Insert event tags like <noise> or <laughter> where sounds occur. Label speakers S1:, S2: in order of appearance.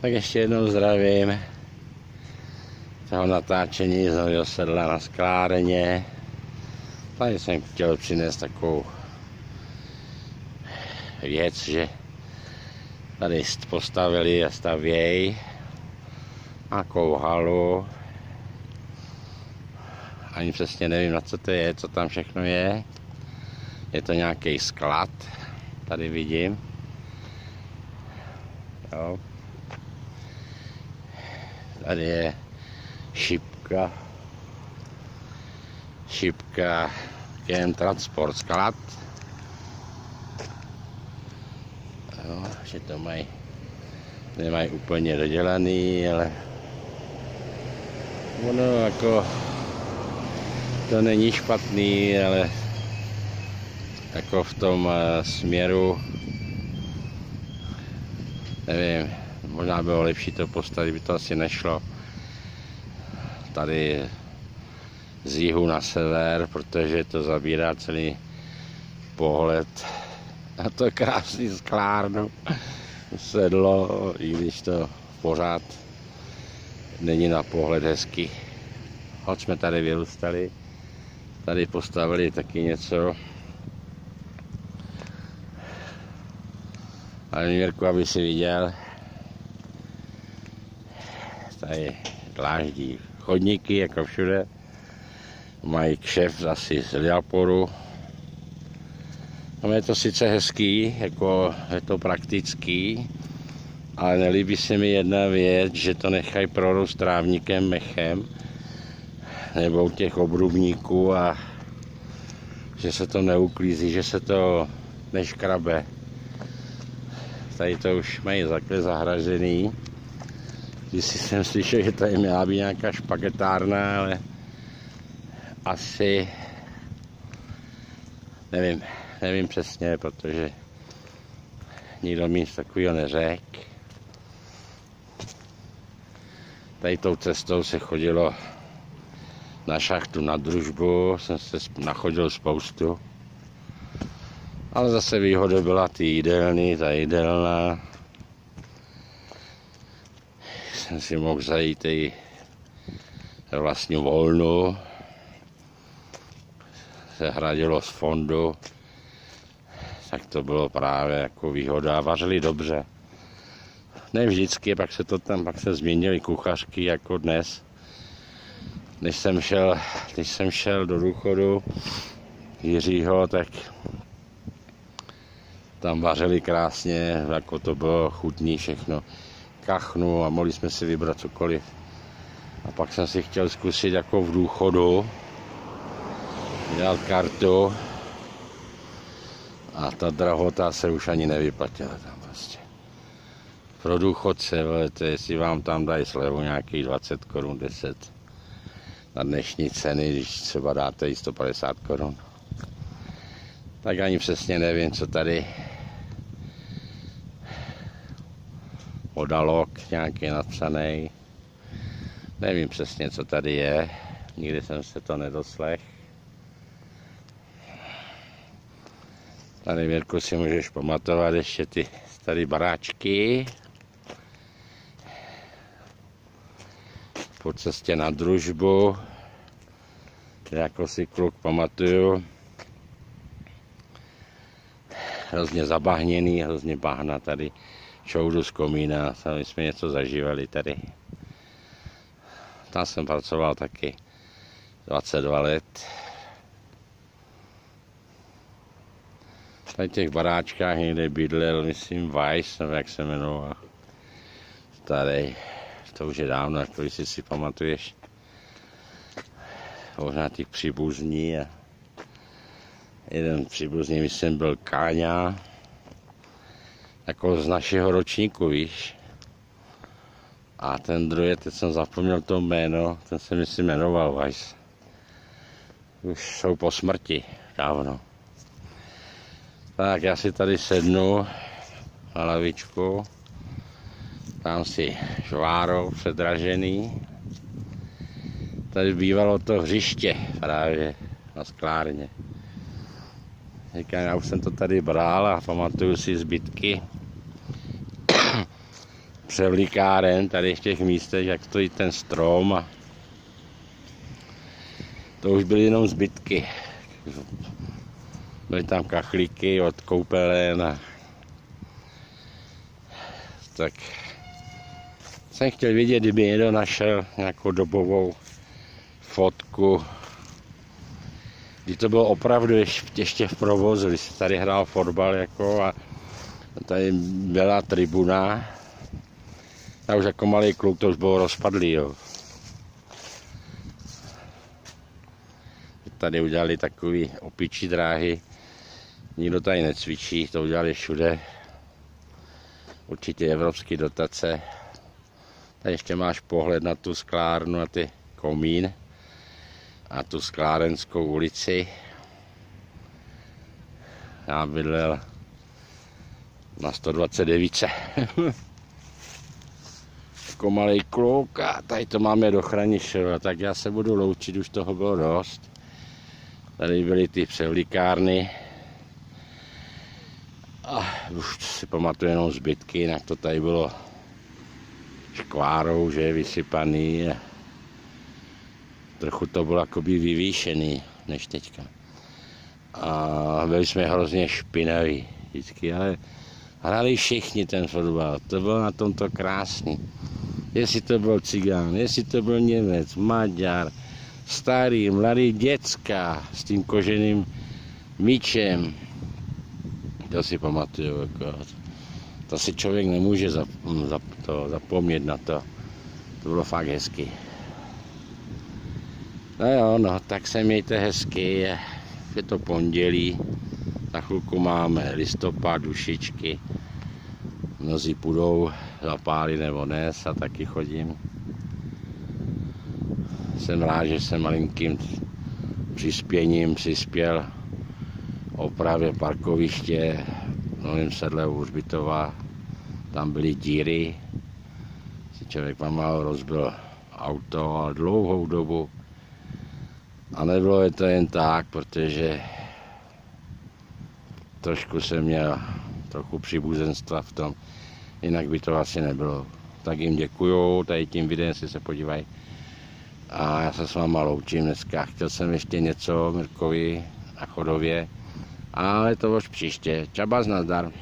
S1: Tak ještě jednou zdravím. Toho natáčení z nového sedla na skláreně. Tady jsem chtěl přinést takovou věc, že tady postavili a stavějí nějakou halu. Ani přesně nevím, na co to je, co tam všechno je. Je to nějaký sklad, tady vidím. Jo. Tady je šipka. Šipka KM Transport sklad. Jo, že to mají, nemají úplně dodělaný, ale ono jako to není špatný, ale jako v tom eh, směru nevím, možná bylo lepší to postavit, by to asi nešlo. Tady z jihu na sever, protože to zabírá celý pohled na to krásný sklárnu. Sedlo, i když to pořád není na pohled hezky. Hoď jsme tady vyrůstali, tady postavili taky něco. Ale Mirku, aby si viděl, tady dláždí chodníky, jako všude. Mají kšef asi z Liaporu. No je to sice hezký, jako je to praktický, ale nelíbí se mi jedna věc, že to nechají prorůst trávníkem, mechem, nebo u těch obrubníků a že se to neuklízí, že se to neškrabe. Tady to už mají takhle zahražený. Když jsem slyšel, že tady měla být nějaká špagetárna, ale asi nevím, nevím přesně, protože nikdo mi nic takového neřekl. Tady tou cestou se chodilo na šachtu na družbu, jsem se nachodil spoustu. Ale zase výhoda byla ty jídelny, ta jídelna, jsem si mohl zajít i vlastní volnu. Se hradilo z fondu, tak to bylo právě jako výhoda. Vařili dobře. Ne vždycky, pak se to tam, pak se změnili kuchařky jako dnes. Než jsem šel, když jsem šel do důchodu Jiřího, tak tam vařili krásně, jako to bylo chutný všechno kachnu a mohli jsme si vybrat cokoliv. A pak jsem si chtěl zkusit jako v důchodu dělat kartu a ta drahota se už ani nevyplatila tam prostě. Pro důchodce, to jestli vám tam dají slevu nějakých 20 korun, 10 na dnešní ceny, když třeba dáte i 150 korun. Tak ani přesně nevím, co tady odalok nějaký napsaný. Nevím přesně, co tady je. Nikdy jsem se to nedoslech. Tady, Věrku, si můžeš pamatovat ještě ty staré baráčky. Po cestě na družbu, jako si kluk pamatuju, hrozně zabahněný, hrozně bahna tady čoudu z komína, sami jsme něco zažívali tady. Tam jsem pracoval taky 22 let. Tady těch baráčkách někde bydlel, myslím, Weiss, nebo jak se jmenoval. Tady, to už je dávno, jako jestli si pamatuješ. Možná těch příbuzní a jeden příbuzný, myslím, byl Káňa, jako z našeho ročníku, víš. A ten druhý, teď jsem zapomněl to jméno, ten se mi si jmenoval Weiss. Už jsou po smrti, dávno. Tak já si tady sednu na lavičku, tam si žvárou předražený. Tady bývalo to hřiště právě na sklárně. Říkám, já už jsem to tady bral a pamatuju si zbytky převlikáren tady v těch místech, jak stojí ten strom a to už byly jenom zbytky. Byly tam kachlíky od koupelen a tak jsem chtěl vidět, kdyby někdo našel nějakou dobovou fotku, kdy to bylo opravdu ještě v provozu, když se tady hrál fotbal jako a tady byla tribuna. Já už jako malý kluk to už bylo rozpadlý, jo. Tady udělali takový opičí dráhy, nikdo tady necvičí, to udělali všude. Určitě evropské dotace. Tady ještě máš pohled na tu sklárnu, na ty komín a tu sklárenskou ulici. Já bydlel na 129. <laughs> jako malý kluk a tady to máme do Chranišova, tak já se budu loučit, už toho bylo dost. Tady byly ty převlíkárny. A už si pamatuju jenom zbytky, jinak to tady bylo škvárou, že je vysypaný. Trochu to bylo jakoby vyvýšený než teďka. A byli jsme hrozně špinaví vždycky, ale Hrali všichni ten fotbal, to bylo na tomto krásný. Jestli to byl cigán, jestli to byl Němec, Maďar, starý, mladý, děcka s tím koženým míčem. To si pamatuju, jako, to si člověk nemůže zap, zap, to, zapomnět na to. To bylo fakt hezky. No jo, no, tak se mějte hezky, je to pondělí. Na chvilku máme listopad, dušičky. Mnozí půjdou zapálit nebo ne, a taky chodím. Jsem rád, že jsem malinkým přispěním přispěl opravě parkoviště v Novém sedle u Hřbitova. Tam byly díry, si člověk pomalu rozbil auto a dlouhou dobu. A nebylo je to jen tak, protože trošku jsem měl trochu přibuzenstva v tom, jinak by to asi nebylo. Tak jim děkuju, tady tím videem si se podívají. A já se s váma loučím dneska. Chtěl jsem ještě něco Mirkovi a Chodově, ale to už příště. Čabas nazdar.